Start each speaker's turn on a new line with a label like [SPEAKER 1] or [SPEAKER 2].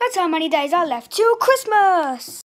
[SPEAKER 1] That's how many days are left till Christmas!